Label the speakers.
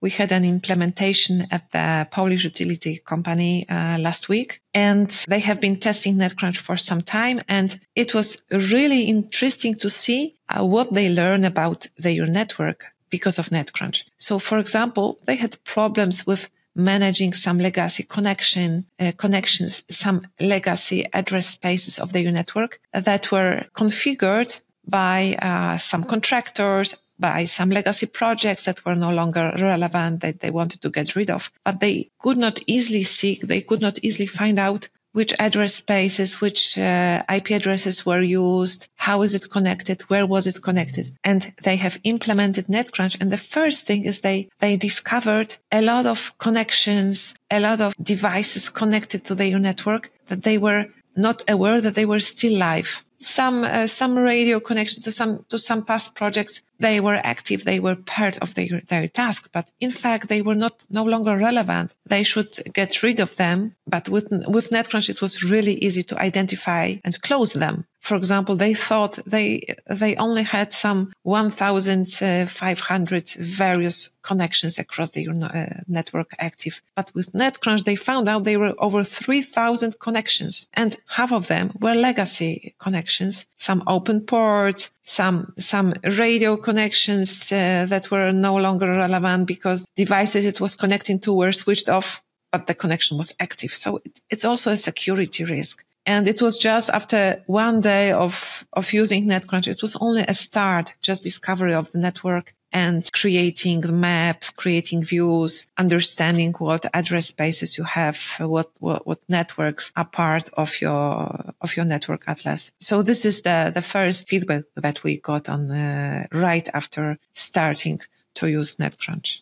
Speaker 1: We had an implementation at the Polish utility company uh, last week and they have been testing NetCrunch for some time. And it was really interesting to see uh, what they learn about their network because of NetCrunch. So, for example, they had problems with managing some legacy connection uh, connections, some legacy address spaces of their network that were configured by uh, some contractors, by some legacy projects that were no longer relevant that they wanted to get rid of, but they could not easily seek, they could not easily find out which address spaces, which uh, IP addresses were used, how is it connected, where was it connected, and they have implemented NetCrunch. And the first thing is they they discovered a lot of connections, a lot of devices connected to their network that they were not aware that they were still live some uh, some radio connection to some to some past projects. They were active. They were part of their their task but in fact they were not no longer relevant. They should get rid of them but with with netcrunch it was really easy to identify and close them for example, they thought they they only had some 1,500 various connections across the uh, network active, but with NetCrunch they found out there were over 3,000 connections, and half of them were legacy connections, some open ports, some some radio connections uh, that were no longer relevant because devices it was connecting to were switched off but the connection was active. So it's also a security risk. And it was just after one day of, of using NetCrunch, it was only a start, just discovery of the network and creating the maps, creating views, understanding what address spaces you have, what, what, what networks are part of your, of your network atlas. So this is the, the first feedback that we got on uh, right after starting to use NetCrunch.